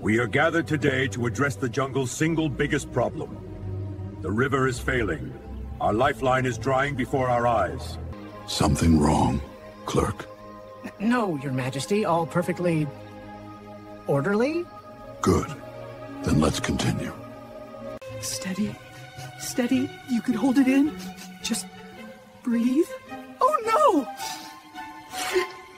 We are gathered today to address the jungle's single biggest problem. The river is failing. Our lifeline is drying before our eyes. Something wrong, clerk. No, Your Majesty, all perfectly... orderly? Good. Then let's continue. Steady. Steady. You can hold it in. Just breathe. Oh no!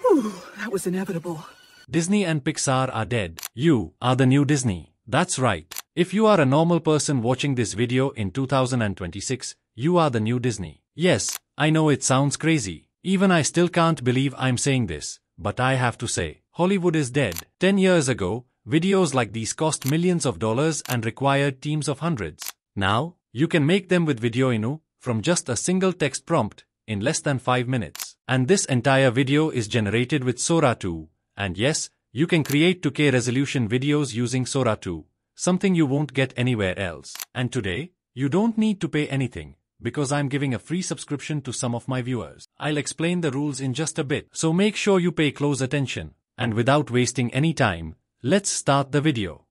Whew, that was inevitable. Disney and Pixar are dead. You are the new Disney. That's right. If you are a normal person watching this video in 2026, you are the new Disney. Yes, I know it sounds crazy. Even I still can't believe I'm saying this. But I have to say, Hollywood is dead. 10 years ago, videos like these cost millions of dollars and required teams of hundreds. Now, you can make them with VideoInu from just a single text prompt in less than 5 minutes. And this entire video is generated with Sora 2. And yes, you can create 2K resolution videos using Sora 2, something you won't get anywhere else. And today, you don't need to pay anything, because I'm giving a free subscription to some of my viewers. I'll explain the rules in just a bit, so make sure you pay close attention. And without wasting any time, let's start the video.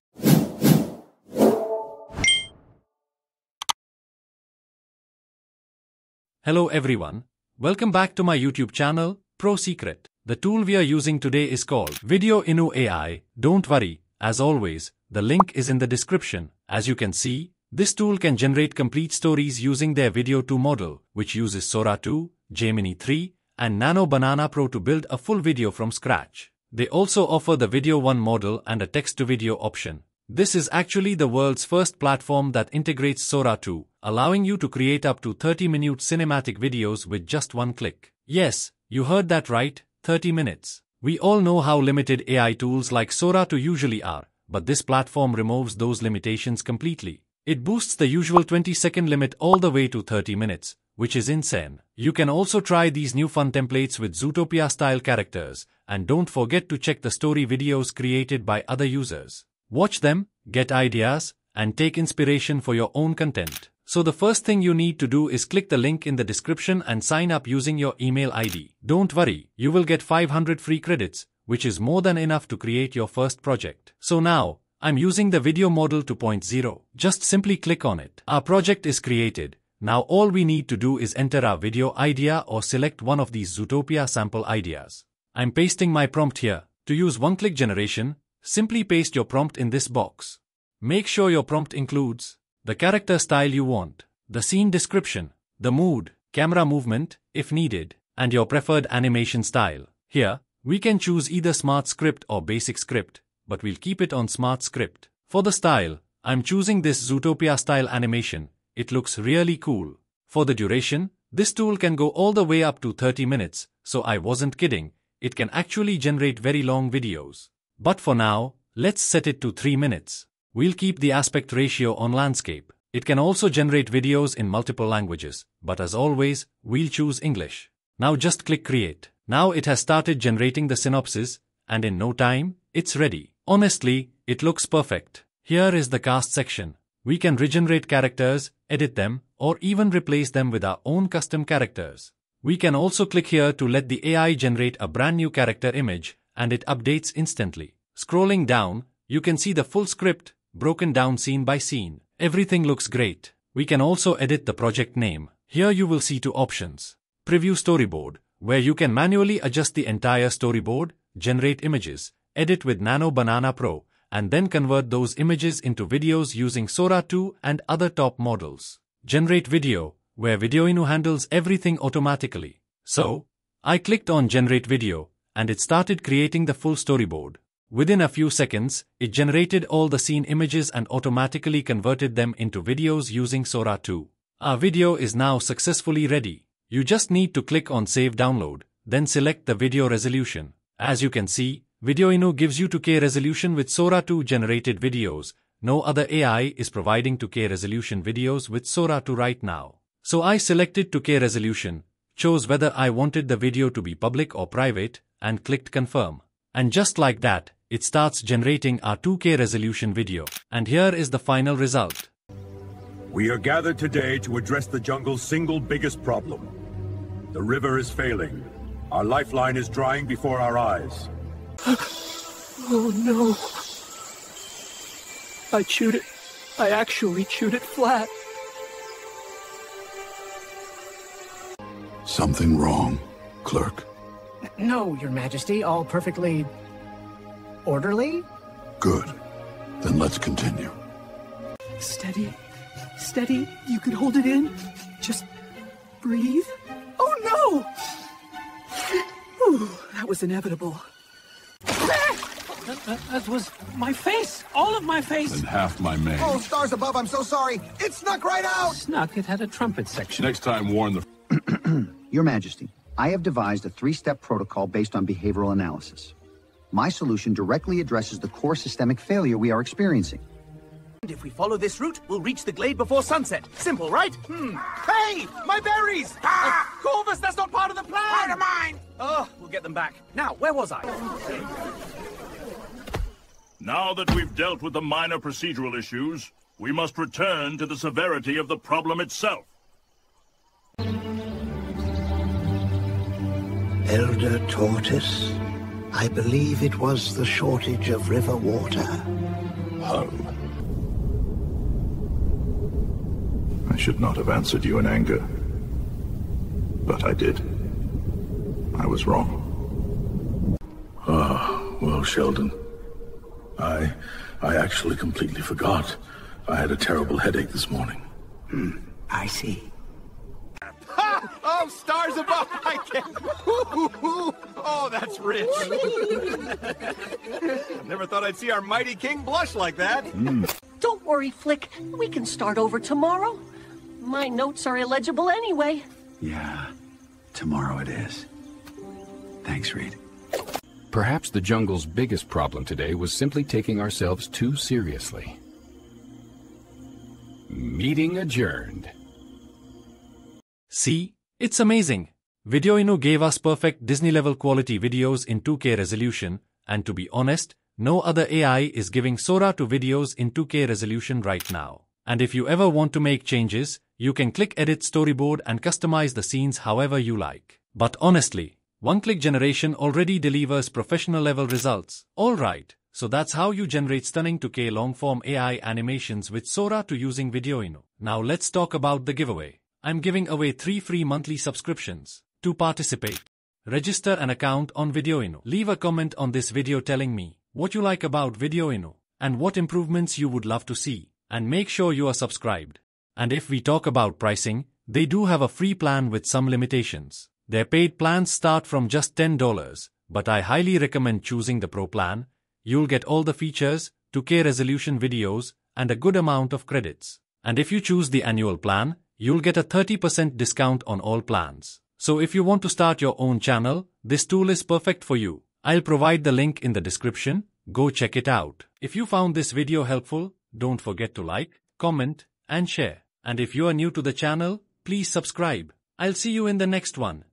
Hello everyone, welcome back to my YouTube channel, Pro Secret. The tool we are using today is called VideoInu AI. Don't worry, as always, the link is in the description. As you can see, this tool can generate complete stories using their Video 2 model, which uses Sora 2, Gemini 3, and Nano Banana Pro to build a full video from scratch. They also offer the Video 1 model and a text-to-video option. This is actually the world's first platform that integrates Sora 2, allowing you to create up to 30-minute cinematic videos with just one click. Yes, you heard that right, 30 minutes. We all know how limited AI tools like Sora 2 usually are, but this platform removes those limitations completely. It boosts the usual 20-second limit all the way to 30 minutes, which is insane. You can also try these new fun templates with Zootopia-style characters, and don't forget to check the story videos created by other users. Watch them, get ideas, and take inspiration for your own content. So the first thing you need to do is click the link in the description and sign up using your email ID. Don't worry, you will get 500 free credits, which is more than enough to create your first project. So now, I'm using the video model 2.0. Just simply click on it. Our project is created. Now all we need to do is enter our video idea or select one of these Zootopia sample ideas. I'm pasting my prompt here. To use one-click generation, Simply paste your prompt in this box. Make sure your prompt includes the character style you want, the scene description, the mood, camera movement, if needed, and your preferred animation style. Here, we can choose either Smart Script or Basic Script, but we'll keep it on Smart Script. For the style, I'm choosing this Zootopia style animation. It looks really cool. For the duration, this tool can go all the way up to 30 minutes, so I wasn't kidding. It can actually generate very long videos. But for now, let's set it to 3 minutes. We'll keep the aspect ratio on landscape. It can also generate videos in multiple languages, but as always, we'll choose English. Now just click create. Now it has started generating the synopsis, and in no time, it's ready. Honestly, it looks perfect. Here is the cast section. We can regenerate characters, edit them, or even replace them with our own custom characters. We can also click here to let the AI generate a brand new character image, and it updates instantly. Scrolling down, you can see the full script, broken down scene by scene. Everything looks great. We can also edit the project name. Here you will see two options. Preview Storyboard, where you can manually adjust the entire storyboard, generate images, edit with Nano Banana Pro, and then convert those images into videos using Sora 2 and other top models. Generate Video, where VideoInu handles everything automatically. So, I clicked on Generate Video, and it started creating the full storyboard. Within a few seconds, it generated all the scene images and automatically converted them into videos using Sora 2. Our video is now successfully ready. You just need to click on Save Download, then select the video resolution. As you can see, VideoInu gives you 2K resolution with Sora 2 generated videos. No other AI is providing 2K resolution videos with Sora 2 right now. So I selected 2K resolution, chose whether I wanted the video to be public or private, and clicked confirm. And just like that, it starts generating our 2K resolution video. And here is the final result. We are gathered today to address the jungle's single biggest problem. The river is failing. Our lifeline is drying before our eyes. oh no. I chewed it. I actually chewed it flat. Something wrong, clerk. No, Your Majesty, all perfectly orderly? Good. Then let's continue. Steady. Steady. You can hold it in. Just breathe. Oh no! Whew, that was inevitable. That, that was my face! All of my face! And half my mane. Oh, stars above, I'm so sorry. It snuck right out. Snuck, it had a trumpet section. Next time, warn the. Your Majesty, I have devised a three step protocol based on behavioral analysis. My solution directly addresses the core systemic failure we are experiencing. And If we follow this route, we'll reach the glade before sunset. Simple, right? Hmm. Hey, my berries! Ah! Uh, Corvus, that's not part of the plan! Part of mine! Oh, we'll get them back. Now, where was I? Now that we've dealt with the minor procedural issues, we must return to the severity of the problem itself. Elder Tortoise, I believe it was the shortage of river water. Home. I should not have answered you in anger. But I did. I was wrong. Ah, well, Sheldon. I... I actually completely forgot. I had a terrible headache this morning. Hmm, I see. Ha! Oh, stars above! I can't. Oh, that's rich. Never thought I'd see our mighty king blush like that. Mm. Don't worry, Flick. We can start over tomorrow. My notes are illegible anyway. Yeah, tomorrow it is. Thanks, Reed. Perhaps the jungle's biggest problem today was simply taking ourselves too seriously. Meeting adjourned. See? It's amazing. VideoInu gave us perfect Disney-level quality videos in 2K resolution, and to be honest, no other AI is giving Sora 2 videos in 2K resolution right now. And if you ever want to make changes, you can click Edit Storyboard and customize the scenes however you like. But honestly, one-click generation already delivers professional-level results. Alright, so that's how you generate stunning 2K long-form AI animations with Sora 2 using VideoInu. Now let's talk about the giveaway. I'm giving away 3 free monthly subscriptions. To participate, register an account on VideoInu. Leave a comment on this video telling me what you like about VideoInu and what improvements you would love to see. And make sure you are subscribed. And if we talk about pricing, they do have a free plan with some limitations. Their paid plans start from just $10, but I highly recommend choosing the Pro plan. You'll get all the features, 2K resolution videos, and a good amount of credits. And if you choose the annual plan, you'll get a 30% discount on all plans. So if you want to start your own channel, this tool is perfect for you. I'll provide the link in the description, go check it out. If you found this video helpful, don't forget to like, comment, and share. And if you are new to the channel, please subscribe. I'll see you in the next one.